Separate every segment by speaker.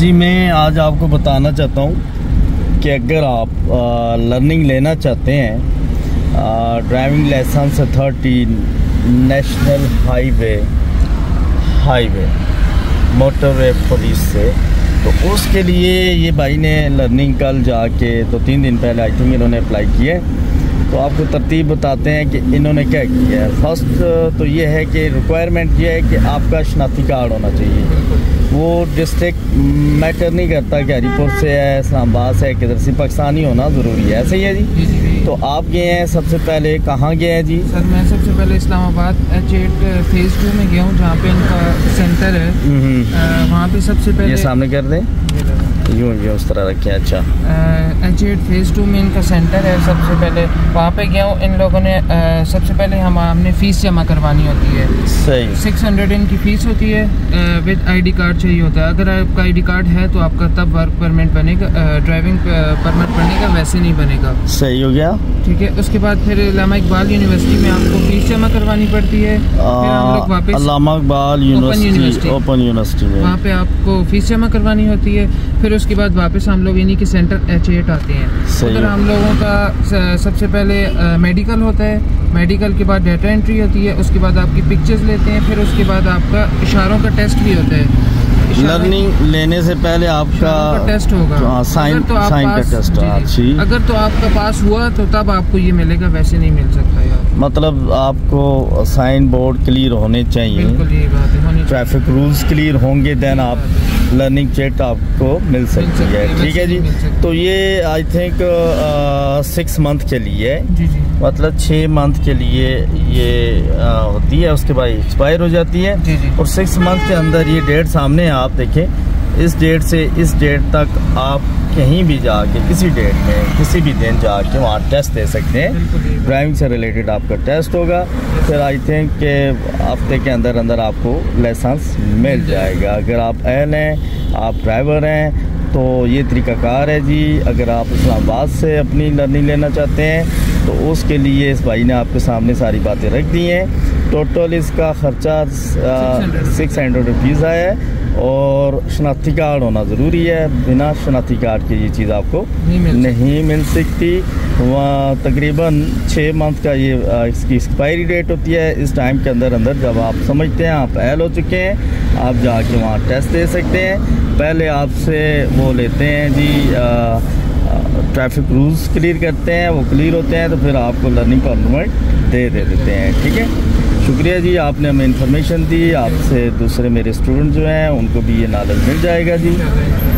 Speaker 1: जी, मैं आज आपको बताना चाहता हूँ कि अगर आप लर्निंग लेना चाहते हैं driving licence authority national highway highway motorway police से तो उसके लिए ये भाई ने लर्निंग कल जाके तो तीन दिन पहले आई थिंक इन्होंने अप्लाई किया तो आपको तरतीब बताते हैं कि इन्होंने क्या किया है। फ़र्स्ट तो ये है कि रिक्वायरमेंट ये है कि आपका शनाख्ती कार्ड होना चाहिए। वो डिस्ट्रिक्ट मैटर नहीं करता कि हरीपुर से है इस्लामाबाद से है किधर से पाकिस्तानी होना ज़रूरी है। ऐसे ही है जी? तो आप गए हैं सबसे पहले कहाँ गए हैं जी?
Speaker 2: सर मैं सबसे पहले Islamabad H eight phase two में गया हूँ जहाँ पे इनका सेंटर है।
Speaker 1: हम्म,
Speaker 2: वहाँ पे सबसे पहले
Speaker 1: ये सामने कर दें। यूँ यूँ उस तरह रखें अच्छा।
Speaker 2: एच एट फ़ेज़ टू में इनका सेंटर है सबसे पहले वहाँ पे गया हूँ इन लोगों ने अ, सबसे पहले हम हमने फ़ीस जमा करवानी होती है।
Speaker 1: सही।
Speaker 2: सिक्स हंड्रेड इनकी फ़ीस होती है विद आईडी कार्ड चाहिए होता है। अगर आपका आईडी कार्ड है तो आपका तब वर्क परमिट बनेगा ड्राइविंग परमिट बनेगा वैसे नहीं बनेगा।
Speaker 1: सही हो गया।
Speaker 2: ठीक है उसके बाद फिर लामा इकबाल यूनिवर्सिटी में आपको फ़ीस जमा करवानी पड़ती है। फिर हम लोग वापस
Speaker 1: Allama Iqbal university. Open university
Speaker 2: वहाँ पे आपको फ़ीस जमा करवानी होती है। फिर उसके बाद वापस हम लोग इन्हीं के सेंटर एच एट आते हैं। उधर हम लोगों का सबसे पहले मेडिकल होता है। मेडिकल के बाद डाटा एंट्री होती है उसके बाद आपकी पिक्चर्स लेते हैं फिर उसके बाद आपका इशारों का टेस्ट भी होता है।
Speaker 1: लर्निंग लेने से पहले आपका
Speaker 2: टेस्ट होगा।
Speaker 1: हाँ, साइन
Speaker 2: अगर तो आप
Speaker 1: साइन का टेस्ट। अच्छी
Speaker 2: अगर तो आपका पास हुआ तो तब आपको ये मिलेगा वैसे नहीं मिल सकता यार।
Speaker 1: मतलब आपको साइन बोर्ड क्लियर
Speaker 2: है होनी चाहिए।
Speaker 1: ट्रैफ़िक रूल्स क्लियर होंगे देन आप लर्निंग चेट आपको मिल सकती है। ठीक है जी। तो ये आई थिंक सिक्स मंथ के लिए। है मतलब छः मंथ के लिए ये आ, होती है उसके बाद एक्सपायर हो जाती है। और सिक्स मंथ के अंदर ये डेट सामने आप देखें। इस डेट से इस डेट तक आप कहीं भी जाके किसी डेट में किसी भी दिन जाके वहाँ टेस्ट दे सकते हैं। ड्राइविंग से रिलेटेड आपका टेस्ट होगा। फिर आई थिंक के हफ़्ते के अंदर अंदर आपको लाइसेंस मिल जाएगा। अगर आप एन हैं आप ड्राइवर हैं तो ये तरीक़ाकार है जी। अगर आप इस्लामाबाद से अपनी लर्निंग लेना चाहते हैं तो उसके लिए इस भाई ने आपके सामने सारी बातें रख दी हैं। टोटल इसका ख़र्चा सिक्स हंड्रेड रुपीज़ आया है। और शनाख्ती कार्ड होना ज़रूरी है। बिना शनाख्ती कार्ड के ये चीज़ आपको
Speaker 2: नहीं मिल
Speaker 1: सकती। वहाँ तकरीबन छः मंथ का ये इसकी एक्सपायरी डेट होती है। इस टाइम के अंदर अंदर जब आप समझते हैं आप एल हो चुके हैं आप जाके वहाँ टेस्ट दे सकते हैं। पहले आपसे वो लेते हैं जी ट्रैफ़िक रूल्स क्लियर करते हैं वो क्लियर होते हैं तो फिर आपको लर्निंग परमिट दे दे देते हैं। ठीक है? शुक्रिया जी, आपने हमें इन्फॉर्मेशन दी। आपसे दूसरे मेरे स्टूडेंट जो हैं, उनको भी ये नॉलेज मिल जाएगा जी।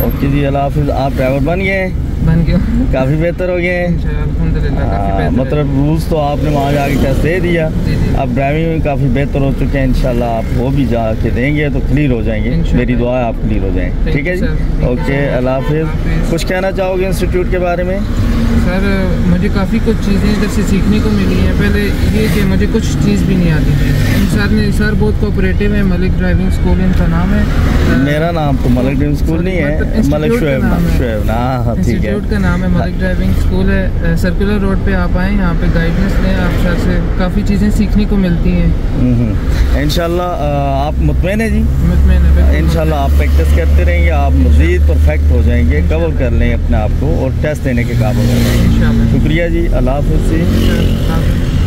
Speaker 1: ओके जी, अल्लाह हाफिज़। आप ड्राइवर बन गए हैं।
Speaker 2: बन गया।
Speaker 1: काफ़ी बेहतर हो गए हैं। हाँ। मतलब रूल्स तो आपने वहाँ जाके टेस्ट दे दिया। अब ड्राइविंग में काफ़ी बेहतर हो चुके हैं इंशाल्लाह आप वो भी जाके देंगे तो क्लियर हो जाएँगे। मेरी दुआ है आप क्लियर हो जाएँ।
Speaker 2: Thank
Speaker 1: ठीक है जी? ओके. अल्लाह हाफिज़। कुछ कहना चाहोगे इंस्टीट्यूट के बारे में?
Speaker 2: सर मुझे काफ़ी कुछ चीज़ें इधर से सीखने को मिली हैं। पहले ये कि मुझे कुछ चीज़ भी नहीं आती थी। सर ने सर बहुत कोऑपरेटिव है। मलिक ड्राइविंग स्कूल इनका नाम है।
Speaker 1: मेरा नाम तो मलिक ड्राइविंग स्कूल नहीं
Speaker 2: मतलब
Speaker 1: है मलिक
Speaker 2: का
Speaker 1: शुएब
Speaker 2: नाम।
Speaker 1: शुएब ना। हाँ ठीक है।
Speaker 2: इंस्टीट्यूट का नाम है मलिक ड्राइविंग स्कूल है। सर्कुलर रोड पे आप आए यहाँ पे गाइडेंस लें आप सर से काफ़ी चीज़ें सीखने को मिलती हैं।
Speaker 1: इन आप मुतमिन है जी?
Speaker 2: मुतमिन है
Speaker 1: इन आप प्रैक्टिस करते रहेंगे आप मज़ीद परफेक्ट हो जाएँगे कवर कर लें अपने आप को और टेस्ट देने के काबू हो जाएँगे। शुक्रिया जी अल्लाह
Speaker 2: हाफि।